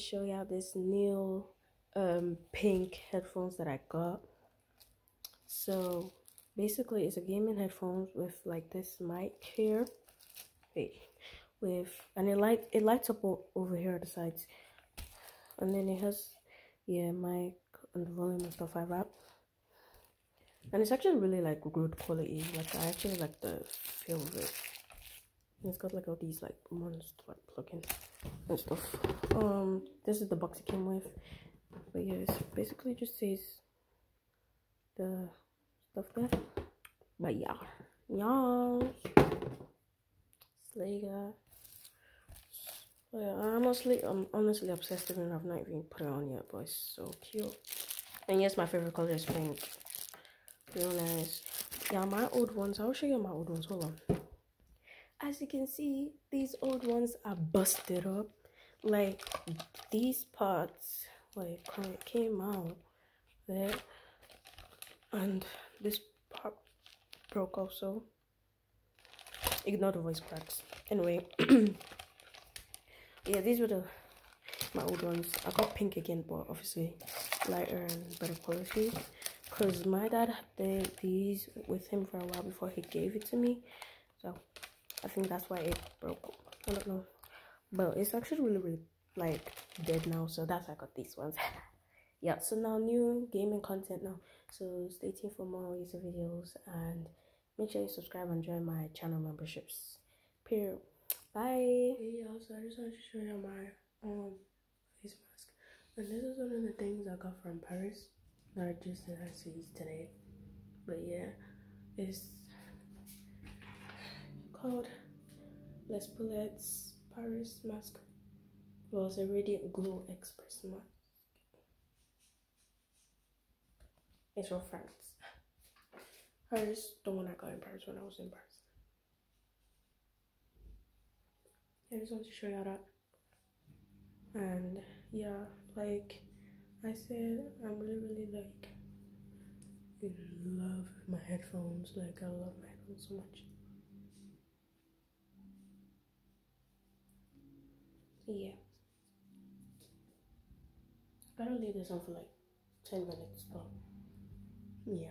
show y'all this new um pink headphones that I got. So basically it's a gaming headphones with like this mic here. Wait, with and it light it lights up over here at the sides. And then it has yeah, mic and volume and stuff like that. And it's actually really like good quality. Like I actually like the feel of it. It's got like all these like monster like plugins and stuff. Um, this is the box it came with. But yeah, it basically just says the stuff there. But yeah, yeah. Slega. Yeah, I'm honestly, I'm honestly obsessed with it. I've not even put it on yet, but it's so cute. And yes, my favorite color is pink. Real nice. Yeah, my old ones. I'll show you my old ones. Hold on. As you can see, these old ones are busted up. Like these parts, like came out there, and this part broke also. Ignore the voice cracks. Anyway, yeah, these were the my old ones. I got pink again, but obviously lighter and better quality because my dad had these with him for a while before he gave it to me so i think that's why it broke. I don't know. But it's actually really really like dead now so that's why i got these ones. Yeah so now new gaming content now. So stay tuned for more youtube videos and make sure you subscribe and join my channel memberships. Period. Bye. Hey y'all so i just wanted to show you my um face mask. And this is one of the things i got from paris not just that I see today, but yeah, it's called Les Poulettes Paris Mask. was a Radiant Glow Express mask. It's from France. Paris, the one I got in Paris when I was in Paris. I just want to show y'all that. And yeah, like I said I'm really really like in love with my headphones. Like I love my headphones so much. Yeah. I gotta leave this on for like 10 minutes, but yeah.